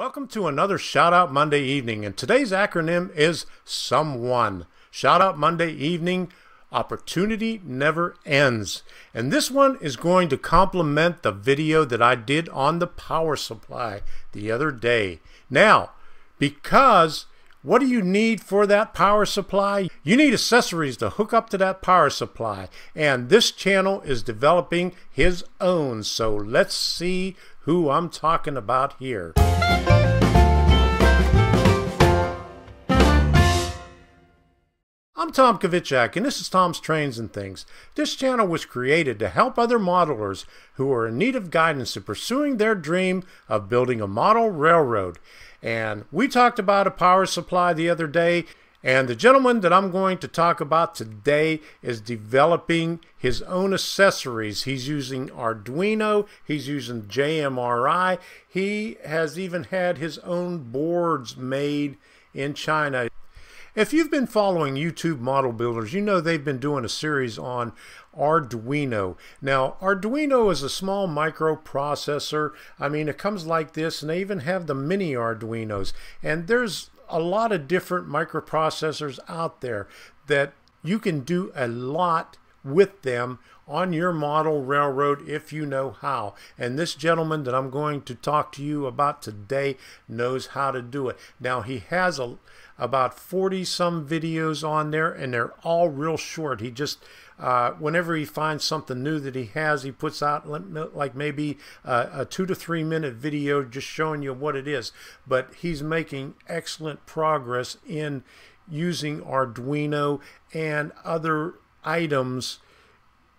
Welcome to another Shout Out Monday evening, and today's acronym is SOMEONE. Shout Out Monday evening, opportunity never ends. And this one is going to complement the video that I did on the power supply the other day. Now, because what do you need for that power supply? You need accessories to hook up to that power supply. And this channel is developing his own. So let's see who I'm talking about here. I'm Tom Kvichak, and this is Tom's Trains and Things. This channel was created to help other modelers who are in need of guidance in pursuing their dream of building a model railroad. And we talked about a power supply the other day, and the gentleman that I'm going to talk about today is developing his own accessories. He's using Arduino, he's using JMRI, he has even had his own boards made in China. If you've been following YouTube model builders, you know they've been doing a series on Arduino. Now, Arduino is a small microprocessor. I mean, it comes like this, and they even have the mini Arduinos. And there's a lot of different microprocessors out there that you can do a lot with them on your model railroad if you know how. And this gentleman that I'm going to talk to you about today knows how to do it. Now he has a about 40 some videos on there and they're all real short. He just uh, whenever he finds something new that he has, he puts out like maybe a, a two to three minute video just showing you what it is. But he's making excellent progress in using Arduino and other items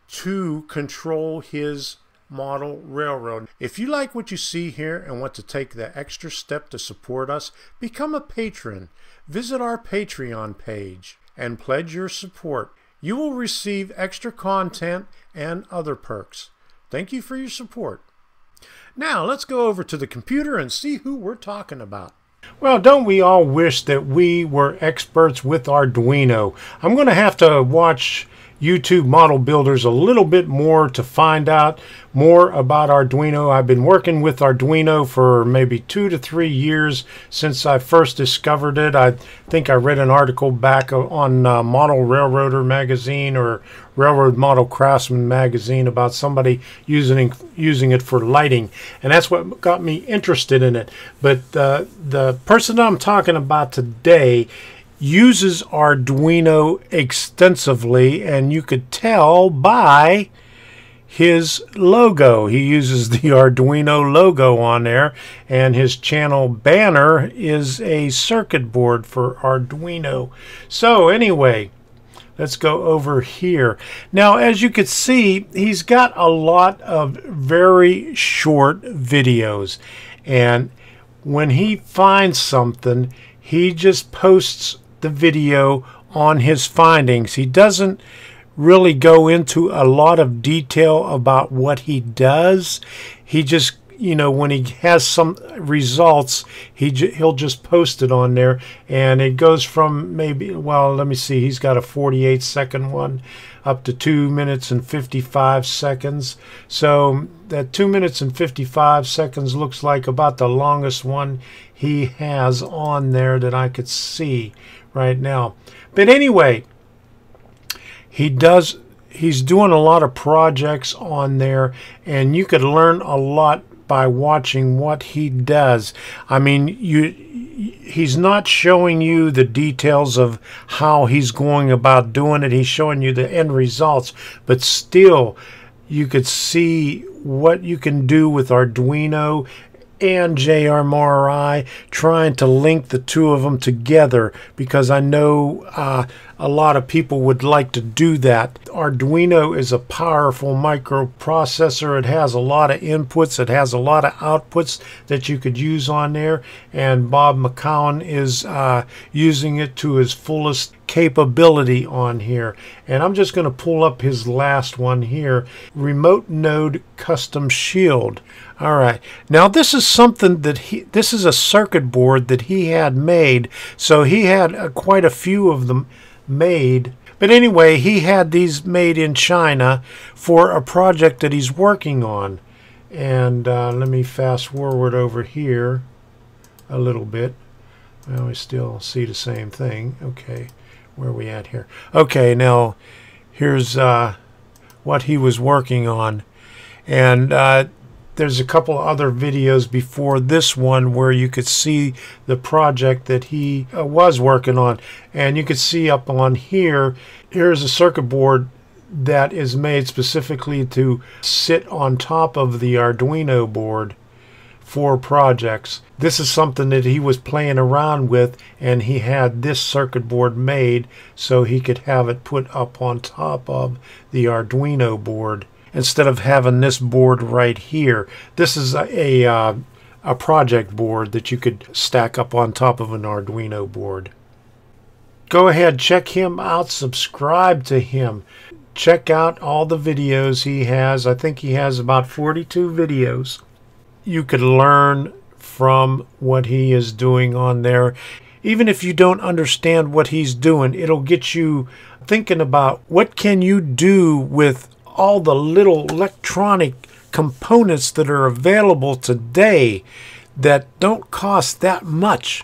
to control his model railroad. If you like what you see here and want to take the extra step to support us, become a patron. Visit our Patreon page and pledge your support. You will receive extra content and other perks. Thank you for your support. Now let's go over to the computer and see who we're talking about. Well, don't we all wish that we were experts with Arduino? I'm going to have to watch YouTube model builders a little bit more to find out more about Arduino. I've been working with Arduino for maybe two to three years since I first discovered it. I think I read an article back on uh, Model Railroader magazine or Railroad Model Craftsman magazine about somebody using using it for lighting, and that's what got me interested in it. But uh, the person I'm talking about today uses Arduino extensively, and you could tell by his logo. He uses the Arduino logo on there, and his channel banner is a circuit board for Arduino. So, anyway, let's go over here. Now, as you can see, he's got a lot of very short videos, and when he finds something, he just posts the video on his findings. He doesn't really go into a lot of detail about what he does. He just you know when he has some results he he'll just post it on there and it goes from maybe well let me see he's got a 48 second one up to 2 minutes and 55 seconds so that 2 minutes and 55 seconds looks like about the longest one he has on there that I could see right now but anyway he does he's doing a lot of projects on there and you could learn a lot by watching what he does. I mean, you he's not showing you the details of how he's going about doing it. He's showing you the end results, but still you could see what you can do with Arduino and JMRI, trying to link the two of them together because I know uh, a lot of people would like to do that. Arduino is a powerful microprocessor. It has a lot of inputs. It has a lot of outputs that you could use on there. And Bob McCown is uh, using it to his fullest capability on here. And I'm just going to pull up his last one here. Remote Node Custom Shield. All right. Now this is something that he, this is a circuit board that he had made. So he had uh, quite a few of them made. But anyway, he had these made in China for a project that he's working on. And uh, let me fast forward over here. a little bit. Well, we still see the same thing. Okay, where are we at here? Okay, now here's uh, what he was working on. And uh, there's a couple other videos before this one where you could see the project that he uh, was working on. And you could see up on here, here's a circuit board that is made specifically to sit on top of the Arduino board for projects. This is something that he was playing around with and he had this circuit board made so he could have it put up on top of the Arduino board instead of having this board right here. This is a, a, uh, a project board that you could stack up on top of an Arduino board. Go ahead, check him out, subscribe to him. Check out all the videos he has. I think he has about 42 videos. You could learn from what he is doing on there. Even if you don't understand what he's doing, it'll get you thinking about what can you do with all the little electronic components that are available today that don't cost that much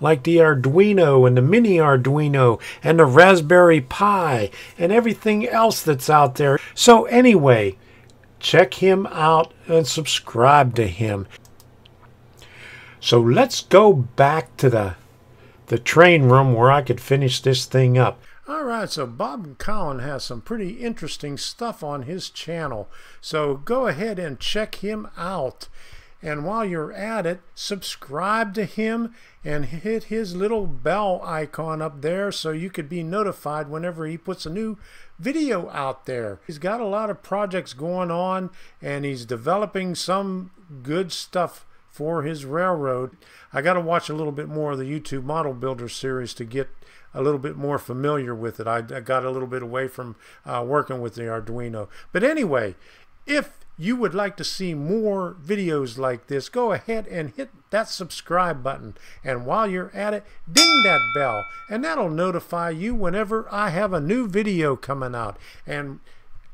like the Arduino and the mini Arduino and the Raspberry Pi and everything else that's out there. So anyway, check him out and subscribe to him. So let's go back to the the train room where I could finish this thing up. All right, so Bob Cowan has some pretty interesting stuff on his channel. So go ahead and check him out. And while you're at it, subscribe to him and hit his little bell icon up there so you could be notified whenever he puts a new video out there. He's got a lot of projects going on and he's developing some good stuff for his railroad. I got to watch a little bit more of the YouTube Model Builder series to get a little bit more familiar with it. I, I got a little bit away from uh, working with the Arduino. But anyway, if you would like to see more videos like this, go ahead and hit that subscribe button. And while you're at it, ding that bell. And that'll notify you whenever I have a new video coming out. And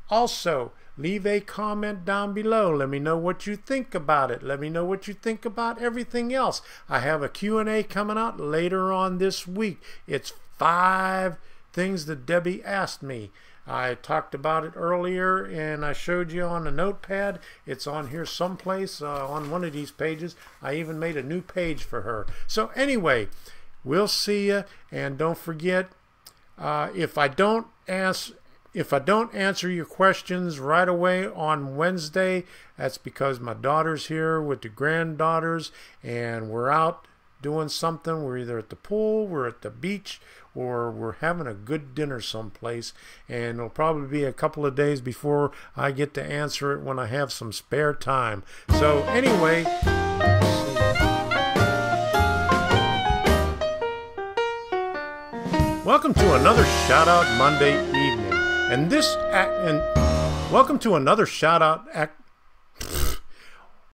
also, leave a comment down below. Let me know what you think about it. Let me know what you think about everything else. I have a Q&A coming out later on this week. It's five things that Debbie asked me. I talked about it earlier and I showed you on the notepad. It's on here someplace uh, on one of these pages. I even made a new page for her. So anyway, we'll see you and don't forget uh, if I don't ask if I don't answer your questions right away on Wednesday, that's because my daughter's here with the granddaughters and we're out doing something. We're either at the pool, we're at the beach, or we're having a good dinner someplace. And it'll probably be a couple of days before I get to answer it when I have some spare time. So, anyway. Welcome to another Shout Out Monday evening. And this and welcome to another Shout Out act